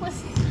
我.